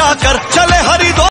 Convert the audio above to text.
जाकर चले